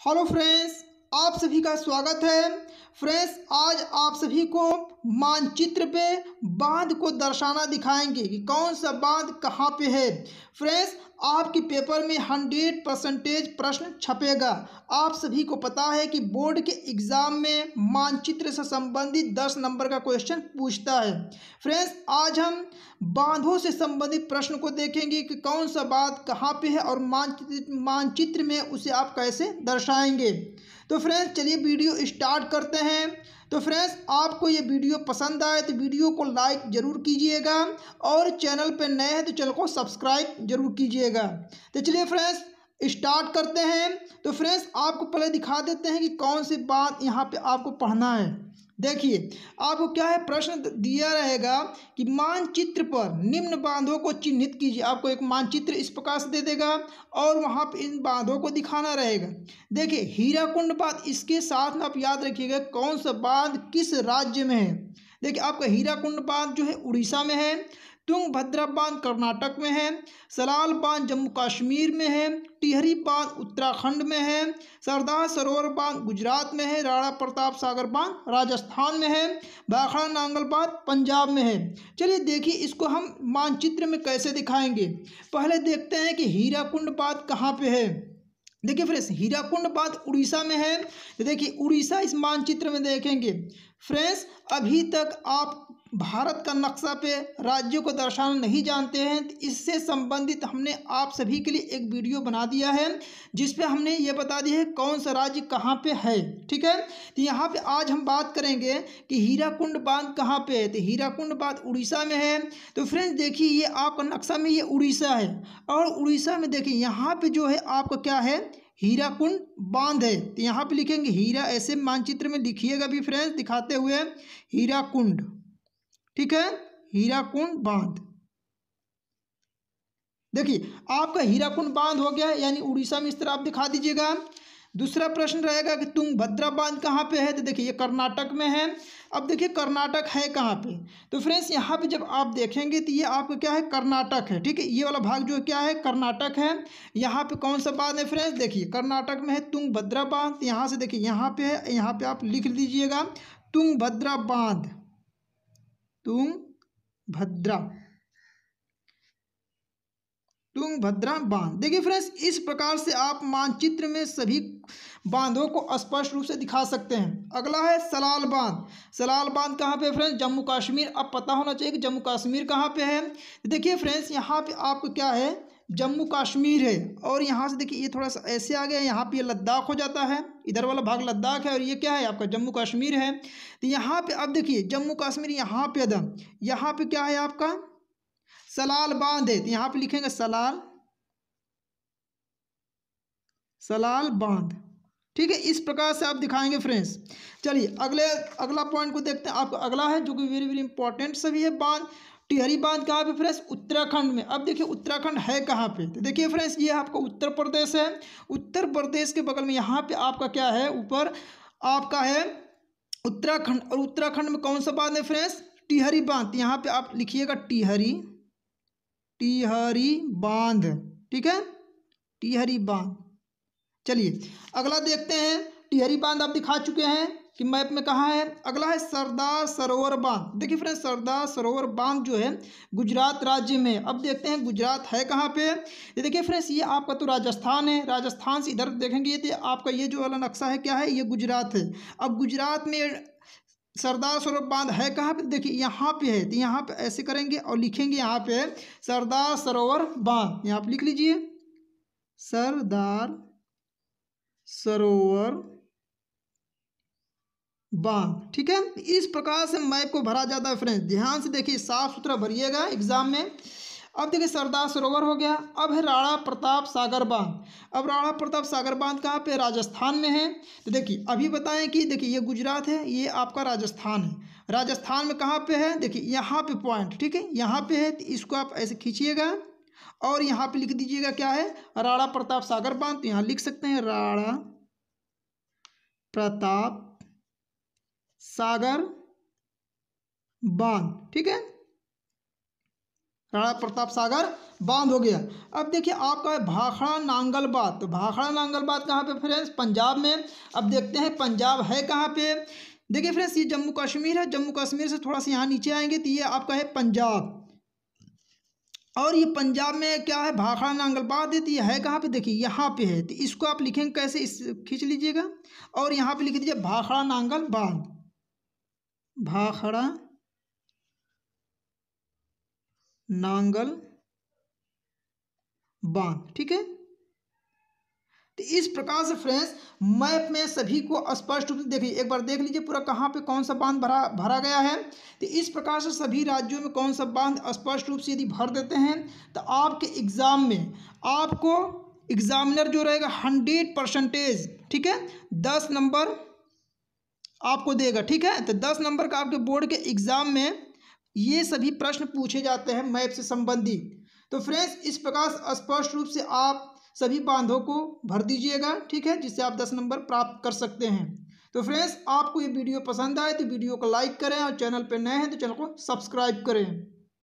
Hello friends आप सभी का स्वागत है। फ्रेंड्स, आज आप सभी को मानचित्र पे बाँध को दर्शाना दिखाएँगे कि कौन सा बाँध कहाँ पे है। फ्रेंड्स, आपके पेपर में हंड्रेड परसेंटेज प्रश्न छपेगा। आप सभी को पता है कि बोर्ड के एग्ज़ाम में मानचित्र से संबंधित दस नंबर का क्वेश्चन पूछता है। फ्रेंड्स, आज हम बांधों से संबंधित प्रश्न को देखेंगे कि कौन सा बाँध कहाँ पे है और मानचित्र मानचित्र में उसे आप कैसे दर्शाएँगे। तो फ्रेंड्स, चलिए वीडियो स्टार्ट करते हैं। तो फ्रेंड्स आपको ये वीडियो पसंद आए तो वीडियो को लाइक ज़रूर कीजिएगा और चैनल पर नए हैं तो चैनल को सब्सक्राइब ज़रूर कीजिएगा। तो चलिए फ्रेंड्स स्टार्ट करते हैं। तो फ्रेंड्स आपको पहले दिखा देते हैं कि कौन सी बात यहाँ पे आपको पढ़ना है। देखिए, आपको क्या है? प्रश्न दिया रहेगा कि मानचित्र पर निम्न बांधों को चिन्हित कीजिए। आपको एक मानचित्र इस प्रकार से दे देगा और वहाँ पर इन बांधों को दिखाना रहेगा। देखिए, हीराकुंड बाँध, इसके साथ में आप याद रखिएगा कौन सा बाँध किस राज्य में है? देखिए, आपका हीराकुंड बाँध जो है उड़ीसा में है। तुंगभद्रा बाँध कर्नाटक में है सलाल बाँध जम्मू कश्मीर में है टिहरी बाँध उत्तराखंड में है, सरदार सरोवर बाँध गुजरात में है, राणा प्रताप सागर बाँध राजस्थान में है भाखड़ा नांगल बाँध पंजाब में है। चलिए देखिए, इसको हम मानचित्र में कैसे दिखाएँगे? पहले देखते हैं कि हीराकुंड बाँध कहाँ पे है। देखिए फ्रेंड्स, हीराकुंड बाँध उड़ीसा में है। देखिए, उड़ीसा इस मानचित्र में देखेंगे। फ्रेंड्स, अभी तक आप भारत का नक्शा पे राज्यों को दर्शाना नहीं जानते हैं तो इससे संबंधित हमने आप सभी के लिए एक वीडियो बना दिया है, जिस पे हमने ये बता दिया है कौन सा राज्य कहाँ पे है, ठीक है? तो यहाँ पे आज हम बात करेंगे कि हीराकुंड बाँध कहाँ पे है तो हीराकुंड बाँध उड़ीसा में है। तो फ्रेंड्स, देखिए, ये आपका नक्शा में ये उड़ीसा है, और उड़ीसा में देखिए, यहाँ पर जो है आपका क्या है हीराकुंड बाँध है। तो यहाँ पे लिखेंगे, हीरा ऐसे मानचित्र में लिखिएगा भी फ्रेंड्स, दिखाते हुए हीराकुंड ठीक है? हीराकुंड बाँध। देखिए, आपका हीराकुंड बाँध हो गया यानी उड़ीसा में इस तरह आप दिखा दीजिएगा। दूसरा प्रश्न रहेगा कि तुंगभद्रा बाँध कहाँ पे है? तो देखिए, ये कर्नाटक में है। अब देखिए, कर्नाटक है कहाँ पे? तो फ्रेंड्स यहाँ पे जब आप देखेंगे तो ये आपका क्या है? कर्नाटक है, ठीक है? ये वाला भाग जो क्या है? कर्नाटक है। यहाँ पे कौन सा बाँध है फ्रेंड्स देखिए, कर्नाटक में है तुंगभद्रा बाँध यहाँ से देखिए, यहाँ पे है, यहाँ पे आप लिख लीजिएगा तुंगभद्रा बाँध तुंगभद्रा तुंगभद्रा बाँध। देखिए फ्रेंड्स, इस प्रकार से आप मानचित्र में सभी बांधों को स्पष्ट रूप से दिखा सकते हैं। अगला है सलाल बाँध। सलाल बाँध कहाँ पे फ्रेंड्स? जम्मू कश्मीर। अब पता होना चाहिए कि जम्मू कश्मीर कहाँ पे है। देखिए फ्रेंड्स, यहाँ पे आपको क्या है? जम्मू कश्मीर है। और यहाँ से देखिए, ये थोड़ा सा ऐसे आ गया यहाँ पे ये लद्दाख हो जाता है। इधर वाला भाग लद्दाख है और ये क्या है? आपका जम्मू कश्मीर है। तो यहाँ पे अब देखिए, जम्मू कश्मीर यहाँ पे अदम। यहाँ पे क्या है आपका? सलाल बाँध है। तो यहाँ पे लिखेंगे सलाल सलाल बाँध। ठीक है, इस प्रकार से आप दिखाएँगे फ्रेंड्स। चलिए, अगले, अगला पॉइंट को देखते हैं। आपको अगला है, जो कि वेरी वेरी इंपॉर्टेंट सभी है, बाँध, टिहरी बाँध कहाँ पे फ्रेंड्स? उत्तराखंड में। अब देखिए, उत्तराखंड है कहाँ पे? तो देखिए फ्रेंड्स, ये आपका उत्तर प्रदेश है। उत्तर प्रदेश के बगल में यहाँ पे आपका क्या है? ऊपर आपका है उत्तराखंड। और उत्तराखंड में कौन सा बाँध है फ्रेंड्स? टिहरी बाँध। यहाँ पे आप लिखिएगा टिहरी। टिहरी बाँध, ठीक है? टिहरी बाँध। चलिए, अगला देखते हैं। टिहरी बाँध आप दिखा चुके हैं कि मैप में कहाँ है? अगला है सरदार सरोवर बाँध। देखिए फ्रेंड्स, सरदार सरोवर बाँध जो है गुजरात राज्य में। अब देखते हैं गुजरात है कहाँ पे। ये देखिए फ्रेंड्स, ये आपका तो राजस्थान है। राजस्थान से इधर देखेंगे ये तो आपका ये जो वाला नक्शा है, क्या है? ये गुजरात है। अब गुजरात में सरदार सरोवर बाँध है कहाँ पे? देखिए, यहाँ पे है। तो यहाँ पे ऐसे करेंगे और लिखेंगे यहाँ पे सरदार सरोवर बाँध। यहाँ पे लिख लीजिए। सरदार सरोवर बाँध। ठीक है? इस प्रकार से मैप को भरा जाता है फ्रेंड्स ध्यान से देखिए, साफ़ सुथरा भरिएगा एग्ज़ाम में। अब देखिए सरदार सरोवर हो गया, अब है राणा प्रताप सागर बाँध। अब राणा प्रताप सागर बाँध कहाँ पे? राजस्थान में है। तो देखिए, अभी बताएँ कि देखिए, ये गुजरात है, ये आपका राजस्थान है। राजस्थान में कहाँ पे है? देखिए, यहाँ पे पॉइंट ठीक है? यहाँ पे है तो इसको आप ऐसे खींचिएगा और यहाँ पे लिख दीजिएगा क्या है? राणा प्रताप सागर बाँध तो यहाँ लिख सकते हैं, राणा प्रताप सागर बाँध, ठीक है? राणा प्रताप सागर बाँध हो गया। अब देखिए, आपका है भाखड़ा नांगल बात तो भाखड़ा नांगल बात कहाँ पे फ्रेंड्स? पंजाब में। अब देखते हैं, पंजाब है कहाँ पे? देखिए फ्रेंड्स, ये जम्मू कश्मीर है। जम्मू कश्मीर से थोड़ा सा यहाँ नीचे आएँगे तो ये आपका है पंजाब। और ये पंजाब में क्या है? भाखड़ा नांगल बात है तो ये है कहाँ पे? देखिए, यहाँ पे है। तो इसको आप लिखेंगे कैसे? इस, खींच लीजिएगा। और यहाँ पे लिख दीजिए, भाखड़ा नांगल बाँध भाखड़ा नांगल बाँध, ठीक है? तो इस प्रकार से फ्रेंड्स मैप में सभी को स्पष्ट रूप से देखिए। एक बार देख लीजिए पूरा कहाँ पे कौन सा बाँध भरा भरा गया है। तो इस प्रकार से सभी राज्यों में कौन सा बाँध स्पष्ट रूप से यदि भर देते हैं तो आपके एग्ज़ाम में आपको एग्जामिनर जो रहेगा हंड्रेड परसेंटेज ठीक है? दस नंबर आपको देगा, ठीक है? तो दस नंबर का आपके बोर्ड के एग्ज़ाम में ये सभी प्रश्न पूछे जाते हैं मैप से संबंधित। तो फ्रेंड्स, इस प्रकार स्पष्ट रूप से आप सभी बांधों को भर दीजिएगा, ठीक है, जिससे आप दस नंबर प्राप्त कर सकते हैं। तो फ्रेंड्स, आपको ये वीडियो पसंद आए तो वीडियो को लाइक करें और चैनल पर नए हैं तो चैनल को सब्सक्राइब करें।